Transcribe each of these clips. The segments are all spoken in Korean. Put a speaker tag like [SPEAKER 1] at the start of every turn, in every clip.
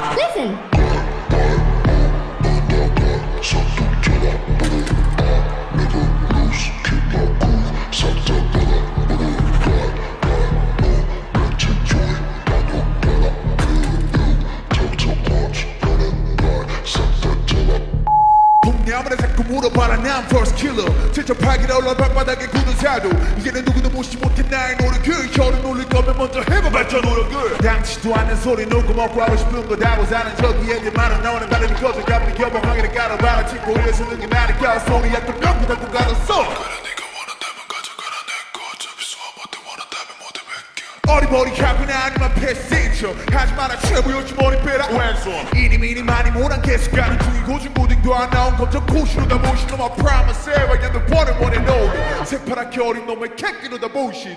[SPEAKER 1] Listen.
[SPEAKER 2] 난 first killer. 파기라 올라 발바닥에 굳은 사도. 이제는 누구도 무시 못해 나의 노력을. 혀를 놀릴 거면 먼저 해봐봤자 노력을 당치도 않는 소리 놓고 먹고 하고 싶은 거다 하고 사는 저기 애들만은 너는 다른 거저 가만히 겨봉하게 깔아봐라 친구 위에 서 는 게 나를 까 소리야 또 명부 닫고 가뒀어. 어리버리하구나 아니면 패센저 하지만 나 최고였지 머리 빼라. 왼손 이니미니 많이 못한 계속 가는 중이고 중고등도 안 나온 검정 고시로 다 모신 놈아. Promise ever 얘들 버는 원해 노래 새파랗게 어린 놈의 캐끼로다 모신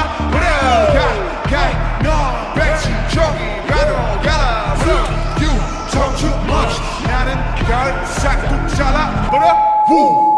[SPEAKER 2] Boom!